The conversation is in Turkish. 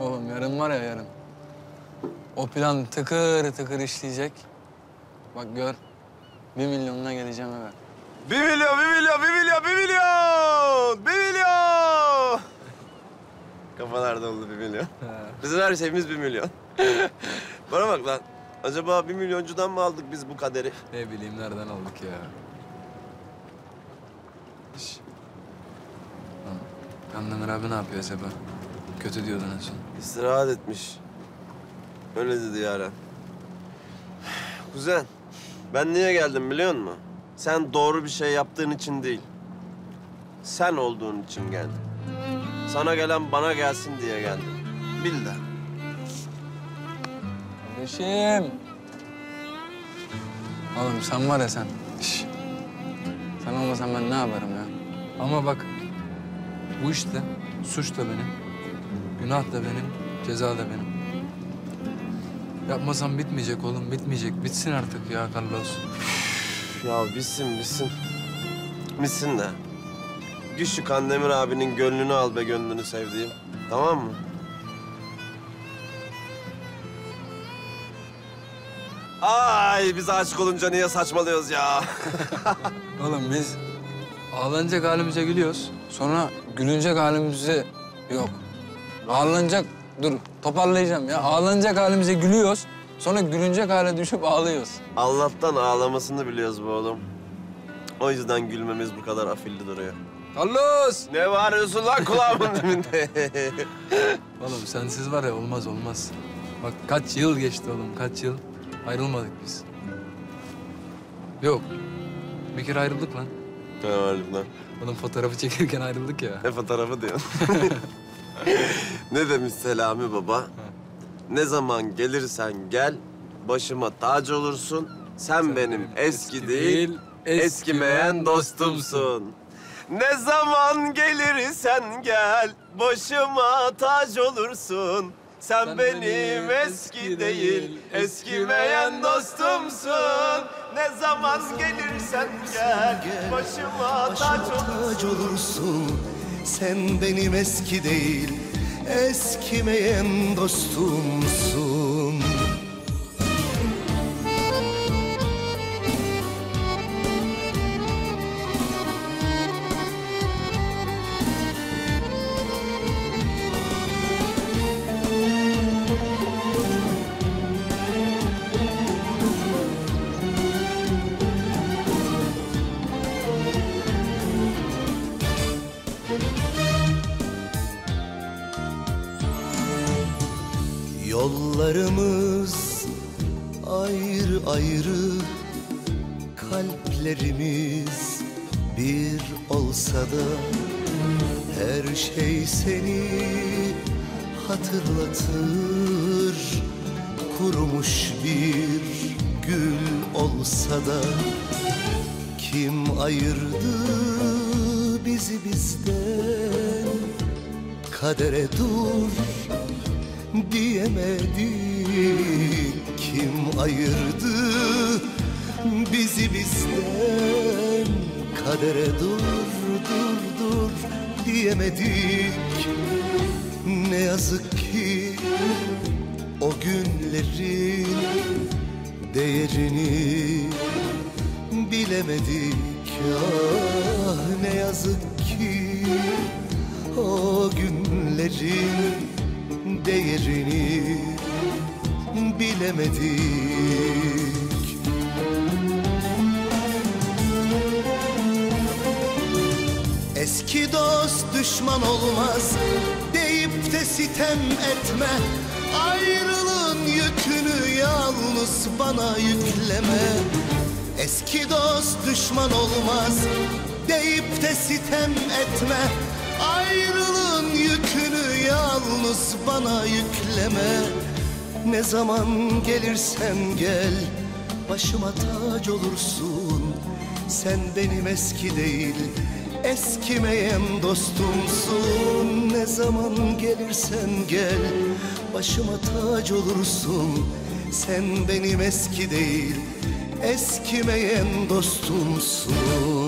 Oğlum yarın var ya yarın. O plan tıkır tıkır işleyecek. Bak gör. Bir milyonuna geleceğim eve. Bir milyon, bir milyon, bir milyon, bir milyon! Bir milyon! Kafalar doldu bir milyon. Bizim her şeyimiz bir milyon. Bana bak lan. Acaba bir milyoncudan mı aldık biz bu kaderi? Ne bileyim nereden aldık ya. Şş. Kandemir abi ne yapıyor acaba? Kötü diyordun en son. İstirahat etmiş. Öyle dedi Yaren. Kuzen, ben niye geldim biliyor musun? Sen doğru bir şey yaptığın için değil. Sen olduğun için geldim. Sana gelen bana gelsin diye geldim. Bil de. Kardeşim. Oğlum sen var ya sen. Şş. Sen olmasan ben ne yaparım ya? Ama bak bu işte suç da benim. Günah da benim, ceza da benim. Yapmasam bitmeyecek oğlum, bitmeyecek. Bitsin artık ya Carlos. Ya bitsin bitsin. Bitsin de. Git şu Kandemir abinin gönlünü al be gönlünü sevdiğim. Tamam mı? Ay biz aşık olunca niye saçmalıyoruz ya? Oğlum biz ağlanacak halimize gülüyoruz. Sonra gülünecek halimize yok. Ağlanacak, dur toparlayacağım ya. Ağlanacak halimize gülüyoruz. Sonra gülünecek hale düşüp ağlıyoruz. Allah'tan ağlamasını biliyoruz bu oğlum. O yüzden gülmemiz bu kadar afilli duruyor. Carlos! Ne bağırıyorsun lan kulağımın dibinde? Oğlum sensiz var ya olmaz olmaz. Bak kaç yıl geçti oğlum kaç yıl. Ayrılmadık biz. Yok. Bir kere ayrıldık lan. Ne var lan? Oğlum fotoğrafı çekirken ayrıldık ya. Ne fotoğrafı diyorsun? ne demiş Selami Baba? Ne zaman gelirsen gel, başıma tac olursun. Sen, benim eski, değil, eskimeyen dostumsun. Ne zaman gelirsen gel, başıma tac olursun. Sen, benim eski değil, eskimeyen dostumsun. Ne zaman gelirsen gel, başıma tac olursun. olursun Sen benim eski değil Eskimeyen dostumsun Yollarımız ayrı ayrı Kalplerimiz bir olsa da Her şey seni hatırlatır. Kurumuş bir gül olsa da Kim ayırdı bizi bizden? Kadere dur diyemedik. Kim ayırdı bizi bizden? Kadere dur dur dur diyemedik. Ne yazık ki o günlerin değerini bilemedik. Ah ne yazık ki o günlerin değerini bilemedik. Eski dost düşman olmaz deyip de sitem etme. Ayrılığın yükünü yalnız bana yükleme. Eski dost düşman olmaz deyip de sitem etme. Ayrılığın yükünü yalnız bana yükleme. Ne zaman gelirsen gel başıma tac olursun. Sen benim eski değil eskimeyen dostumsun. Ne zaman gelirsen gel başıma tac olursun. Sen benim eski değil eskimeyen dostumsun